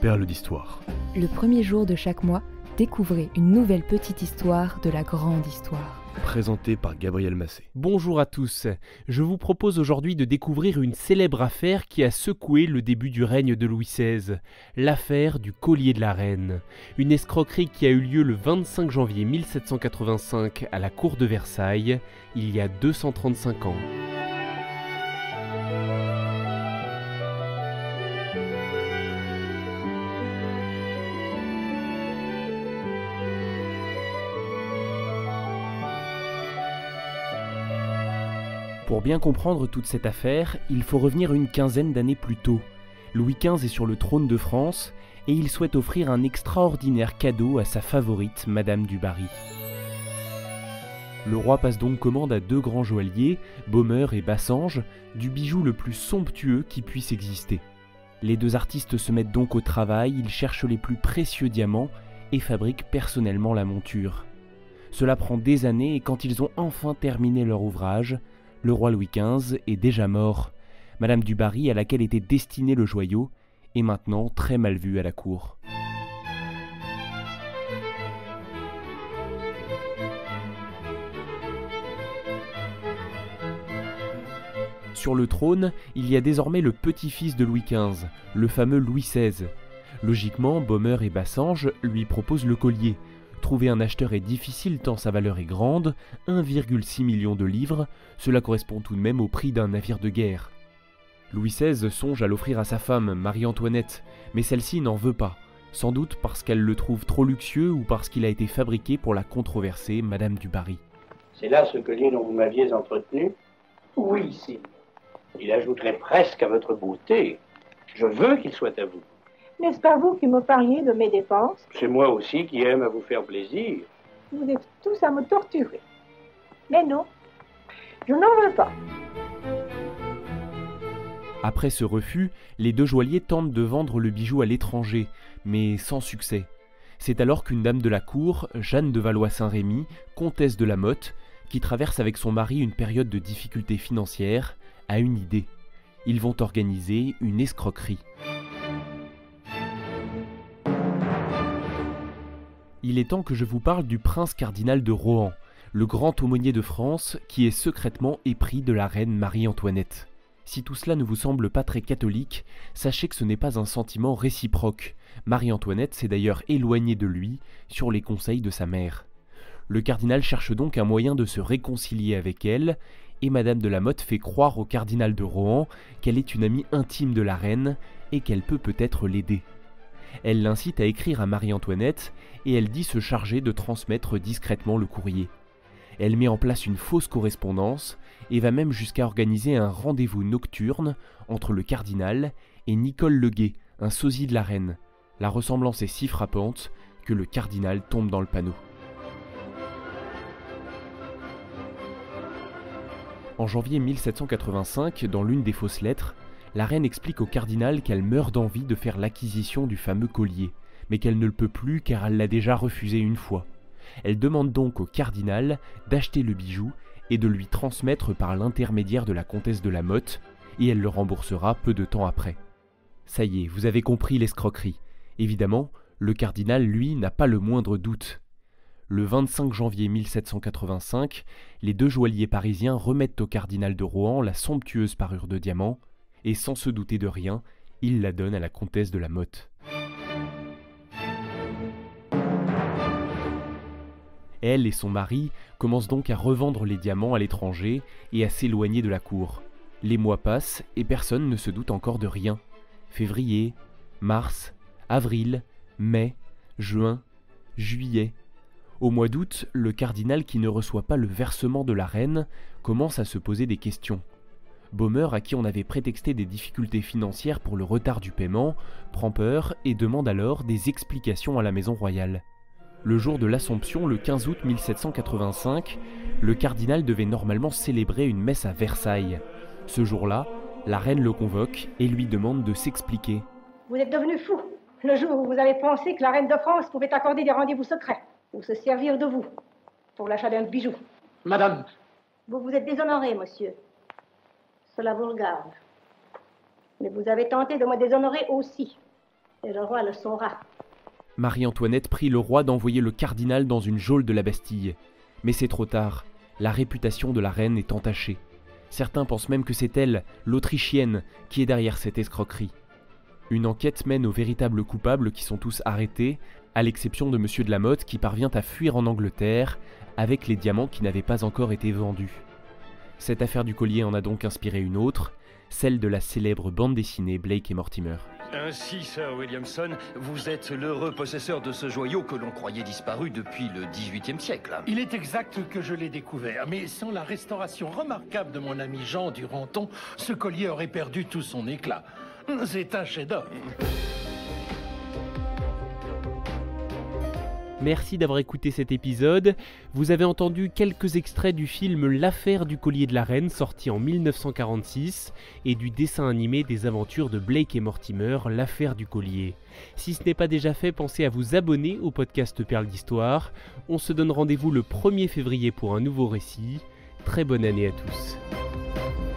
perles d'histoire. Le premier jour de chaque mois, découvrez une nouvelle petite histoire de la grande histoire. Présenté par Gabriel Massé. Bonjour à tous. Je vous propose aujourd'hui de découvrir une célèbre affaire qui a secoué le début du règne de Louis XVI, l'affaire du collier de la reine. Une escroquerie qui a eu lieu le 25 janvier 1785 à la cour de Versailles, il y a 235 ans. Pour bien comprendre toute cette affaire, il faut revenir une quinzaine d'années plus tôt. Louis XV est sur le trône de France et il souhaite offrir un extraordinaire cadeau à sa favorite, Madame du Barry. Le roi passe donc commande à deux grands joailliers, Baumer et Bassange, du bijou le plus somptueux qui puisse exister. Les deux artistes se mettent donc au travail, ils cherchent les plus précieux diamants et fabriquent personnellement la monture. Cela prend des années et quand ils ont enfin terminé leur ouvrage, le roi Louis XV est déjà mort. Madame du Barry, à laquelle était destiné le joyau, est maintenant très mal vue à la cour. Sur le trône, il y a désormais le petit-fils de Louis XV, le fameux Louis XVI. Logiquement, Baumer et Bassange lui proposent le collier, Trouver un acheteur est difficile tant sa valeur est grande, 1,6 million de livres, cela correspond tout de même au prix d'un navire de guerre. Louis XVI songe à l'offrir à sa femme, Marie-Antoinette, mais celle-ci n'en veut pas, sans doute parce qu'elle le trouve trop luxueux ou parce qu'il a été fabriqué pour la controversée Madame du Barry. C'est là ce collier dont vous m'aviez entretenu Oui, si. Il ajouterait presque à votre beauté. Je veux qu'il soit à vous. N'est-ce pas vous qui me parliez de mes dépenses C'est moi aussi qui aime à vous faire plaisir. Vous êtes tous à me torturer. Mais non, je n'en veux pas. Après ce refus, les deux joailliers tentent de vendre le bijou à l'étranger, mais sans succès. C'est alors qu'une dame de la cour, Jeanne de Valois-Saint-Rémy, comtesse de la Motte, qui traverse avec son mari une période de difficultés financières, a une idée. Ils vont organiser une escroquerie. Il est temps que je vous parle du prince cardinal de Rohan, le grand aumônier de France qui est secrètement épris de la reine Marie-Antoinette. Si tout cela ne vous semble pas très catholique, sachez que ce n'est pas un sentiment réciproque. Marie-Antoinette s'est d'ailleurs éloignée de lui sur les conseils de sa mère. Le cardinal cherche donc un moyen de se réconcilier avec elle, et Madame de la Motte fait croire au cardinal de Rohan qu'elle est une amie intime de la reine et qu'elle peut peut-être l'aider. Elle l'incite à écrire à Marie-Antoinette et elle dit se charger de transmettre discrètement le courrier. Elle met en place une fausse correspondance et va même jusqu'à organiser un rendez-vous nocturne entre le cardinal et Nicole Leguet, un sosie de la reine. La ressemblance est si frappante que le cardinal tombe dans le panneau. En janvier 1785, dans l'une des fausses lettres, la reine explique au cardinal qu'elle meurt d'envie de faire l'acquisition du fameux collier, mais qu'elle ne le peut plus car elle l'a déjà refusé une fois. Elle demande donc au cardinal d'acheter le bijou et de lui transmettre par l'intermédiaire de la comtesse de la Motte, et elle le remboursera peu de temps après. Ça y est, vous avez compris l'escroquerie. Évidemment, le cardinal, lui, n'a pas le moindre doute. Le 25 janvier 1785, les deux joailliers parisiens remettent au cardinal de Rohan la somptueuse parure de diamant, et sans se douter de rien, il la donne à la comtesse de la Motte. Elle et son mari commencent donc à revendre les diamants à l'étranger et à s'éloigner de la cour. Les mois passent et personne ne se doute encore de rien. Février, mars, avril, mai, juin, juillet. Au mois d'août, le cardinal qui ne reçoit pas le versement de la reine commence à se poser des questions. Baumer, à qui on avait prétexté des difficultés financières pour le retard du paiement, prend peur et demande alors des explications à la maison royale. Le jour de l'Assomption, le 15 août 1785, le cardinal devait normalement célébrer une messe à Versailles. Ce jour-là, la reine le convoque et lui demande de s'expliquer. Vous êtes devenu fou le jour où vous avez pensé que la reine de France pouvait accorder des rendez-vous secrets ou se servir de vous pour l'achat d'un bijou. Madame Vous vous êtes déshonoré, monsieur. Cela vous regarde. Mais vous avez tenté de me déshonorer aussi. Et le roi le saura. Marie-Antoinette prie le roi d'envoyer le cardinal dans une geôle de la Bastille. Mais c'est trop tard, la réputation de la reine est entachée. Certains pensent même que c'est elle, l'Autrichienne, qui est derrière cette escroquerie. Une enquête mène aux véritables coupables qui sont tous arrêtés, à l'exception de Monsieur de la Motte qui parvient à fuir en Angleterre avec les diamants qui n'avaient pas encore été vendus. Cette affaire du collier en a donc inspiré une autre, celle de la célèbre bande dessinée Blake et Mortimer. Ainsi, Sir Williamson, vous êtes l'heureux possesseur de ce joyau que l'on croyait disparu depuis le XVIIIe siècle. Il est exact que je l'ai découvert, mais sans la restauration remarquable de mon ami Jean Duranton, ce collier aurait perdu tout son éclat. C'est un chef-d'œuvre. Merci d'avoir écouté cet épisode. Vous avez entendu quelques extraits du film L'affaire du collier de la reine sorti en 1946 et du dessin animé des aventures de Blake et Mortimer, L'affaire du collier. Si ce n'est pas déjà fait, pensez à vous abonner au podcast Perle d'Histoire. On se donne rendez-vous le 1er février pour un nouveau récit. Très bonne année à tous.